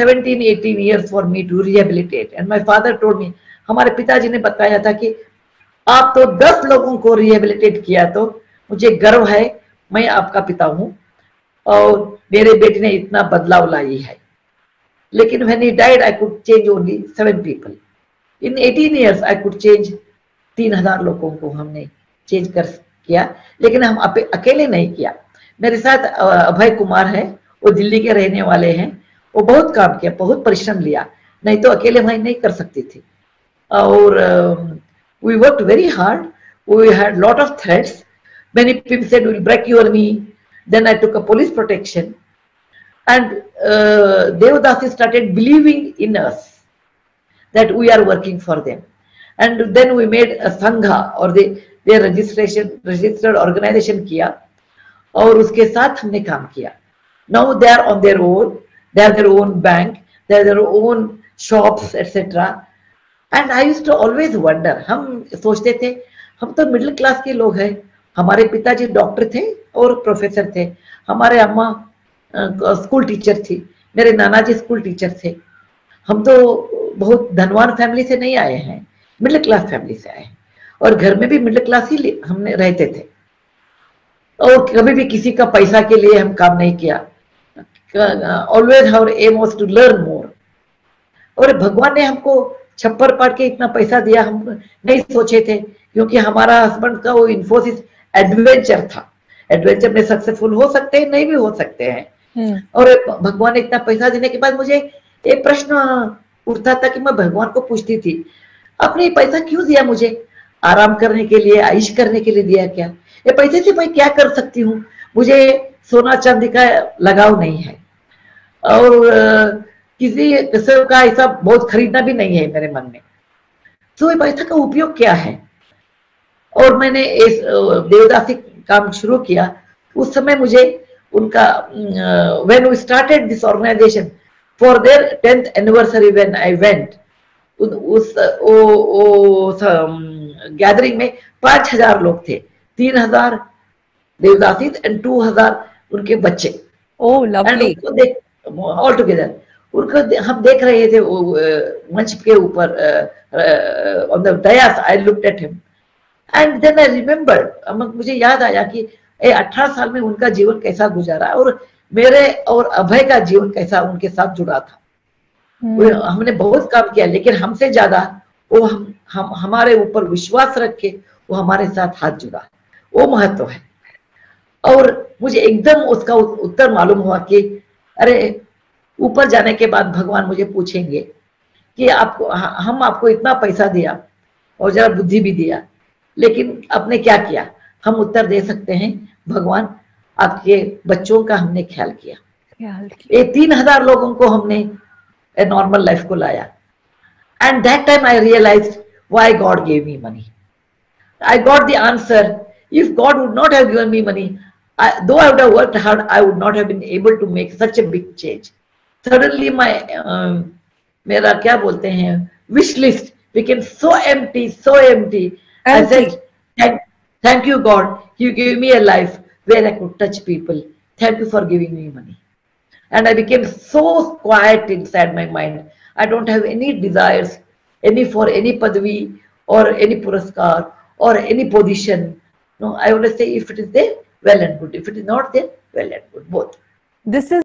17 18 years for me to rehabilitate. And my father told me, हमारे पिताजी ने बताया था कि आप तो 10 लोगों को रिहेबिलिटेट किया तो मुझे गर्व है, मैं आपका पिता हूँ और मेरे बेटे ने इतना बदलाव लाई है। लेकिन when he died, I could change only seven people. In 18 years, I could change तीन हज़ार लोगों को हमने चेंज कर किया, लेकिन हम अकेले नहीं किया। मेरे साथ अभय कुमार है, वो दिल्ली के रहने वाले हैं। वो बहुत काम किया, बहुत परिश्रम लिया। नहीं तो अकेले मैं नहीं कर सकती थी। और we work very hard we had lot of threats many people said will break your me then I took a police protection and Devdas started believing in us that we are working for them and then we made a Sangha और दे registration registered organisation किया और उसके साथ हमने काम किया। Now they are on their own they have their own bank, they have their own shops etc and i used to always wonder, हम सोचते थे, हम तो मिडिल क्लास के लोग हैं। हमारे पिताजी डॉक्टर थे और प्रोफेसर थे। हमारे अम्मा स्कूल टीचर थी। मेरे नाना जी स्कूल टीचर थे। हम तो बहुत धनवान फैमिली से नहीं आए हैं। मिडिल क्लास फैमिली से आए हैं। और घर में भी मिडिल क्लास ही हमने रहते थे। और कभी भी किसी का पैसा के लिए हम काम नहीं किया। Always our aim was to learn more और भगवान ने हमको छप्पर पाट के इतना पैसा दिया हम नहीं सोचे थे क्योंकि हमारा हस्बैंड का वो इन्फोसिस एडवेंचर था। एडवेंचर में सक्सेसफुल हो सकते हैं नहीं भी हो सकते हैं। और भगवान ने इतना पैसा देने के बाद मुझे एक प्रश्न उठता था कि मैं भगवान को पूछती थी आपने ये पैसा क्यों दिया मुझे? आराम करने के लिए आयुष करने के लिए दिया क्या? ये पैसे से मैं क्या कर सकती हूँ? मुझे सोना चांदी का लगाव नहीं है। और किसी किस्म का ऐसा बहुत खरीदना भी नहीं है मेरे मन में। तो ये पैसा का उपयोग क्या है? और मैंने इस देवदासी काम शुरू किया। उस समय मुझे उनका when we started this organization for their tenth anniversary when I went उस ओ, ओ, गैदरिंग में पाँच हज़ार लोग थे। तीन हज़ार देवदासी एंड टू हज़ार उनके बच्चे। ओह लवली ऑल टुगेदर उनको हम देख रहे थे मंच के ऊपर on the dais I looked at him and then I मुझे याद आया कि अठारह साल में उनका जीवन कैसा गुजारा और मेरे और अभय का जीवन कैसा उनके साथ जुड़ा था। Hmm. हमने बहुत काम किया लेकिन हमसे ज़्यादा वो हम, हम हमारे ऊपर विश्वास रख के वो हमारे साथ हाथ जुड़ा। वो महत्व है। और मुझे एकदम उसका उत्तर मालूम हुआ कि अरे ऊपर जाने के बाद भगवान मुझे पूछेंगे कि आपको हम आपको इतना पैसा दिया और जरा बुद्धि भी दिया लेकिन आपने क्या किया? हम उत्तर दे सकते हैं भगवान आपके बच्चों का हमने ख्याल किया। ये तीन हज़ार लोगों को हमने नॉर्मल लाइफ को लाया। And that time I realise why God gave me money I got the answer if God would not have given me money, I, though I would have worked hard, I would not have been able to make such a big change. Suddenly my uh, मेरा क्या बोलते हैं wish list became so empty, so empty. empty. I said, thank, thank you God, you gave me a life where I could touch people. Thank you for giving me money. And I became so quiet inside my mind. I don't have any desires, any for any padvi or any puraskar or any position. No, I always say if it is there, well and good. If it is not there, well and good, both. This is